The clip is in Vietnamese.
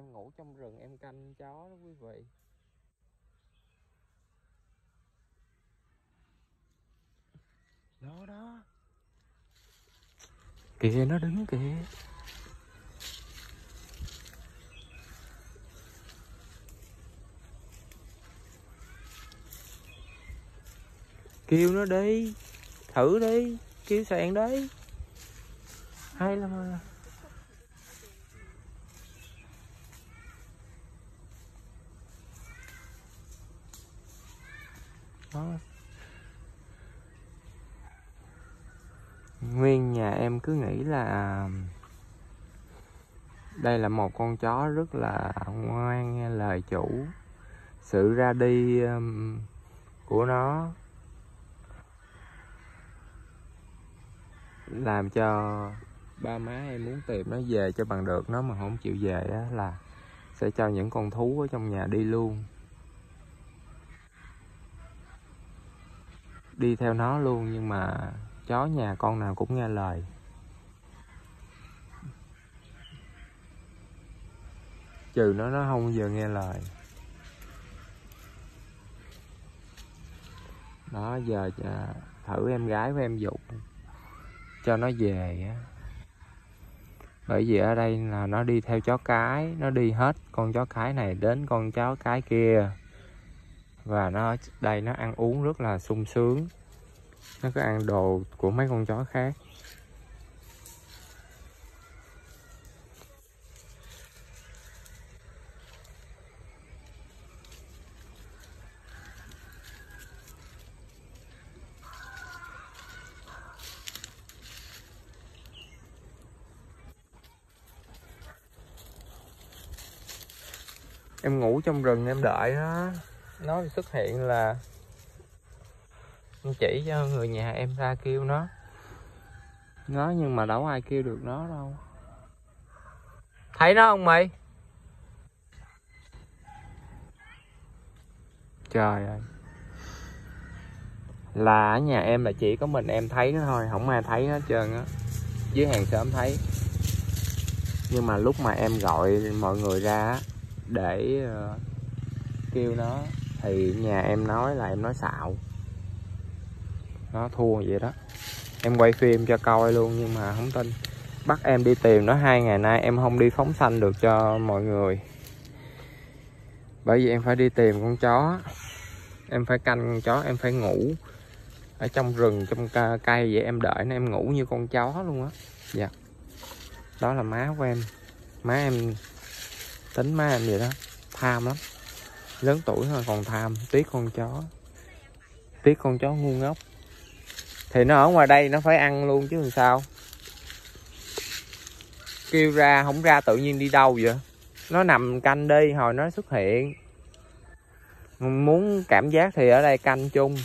em ngủ trong rừng em canh chó đó quý vị. Đó đó. Kìa nó đứng kìa. Kêu nó đi. Thử đi. Kêu sàn đi. Hay lắm à. Đó. Nguyên nhà em cứ nghĩ là đây là một con chó rất là ngoan nghe lời chủ. Sự ra đi um, của nó làm cho ba má em muốn tìm nó về cho bằng được. Nó mà không chịu về á là sẽ cho những con thú ở trong nhà đi luôn. Đi theo nó luôn, nhưng mà chó nhà con nào cũng nghe lời. Trừ nó nó không bao giờ nghe lời. Đó giờ à, thử em gái của em dục cho nó về á. Bởi vì ở đây là nó đi theo chó cái, nó đi hết con chó cái này đến con chó cái kia và nó, đây, nó ăn uống rất là sung sướng. Nó có ăn đồ của mấy con chó khác. Em ngủ trong rừng em đợi đó nó xuất hiện là chỉ cho người nhà em ra kêu nó. Nó nhưng mà đâu ai kêu được nó đâu. Thấy nó không mày? Trời ơi. Là ở nhà em là chỉ có mình em thấy nó thôi không ai thấy hết trơn á. Dưới hàng xóm thấy. Nhưng mà lúc mà em gọi mọi người ra để uh, kêu nó thì nhà em nói là em nói xạo. Nó thua vậy đó. Em quay phim cho coi luôn nhưng mà không tin. Bắt em đi tìm nó hai ngày nay em không đi phóng sanh được cho mọi người. Bởi vì em phải đi tìm con chó. Em phải canh con chó, em phải ngủ ở trong rừng, trong cây vậy em đợi nó em ngủ như con chó luôn á. Dạ. Đó là má của em. Má em, tính má em vậy đó. Tham lắm lớn tuổi thôi, còn tham, tiếc con chó. Tiếc con chó ngu ngốc. Thì nó ở ngoài đây nó phải ăn luôn chứ làm sao? Kêu ra, không ra tự nhiên đi đâu vậy? Nó nằm canh đi, hồi nó xuất hiện. Muốn cảm giác thì ở đây canh chung.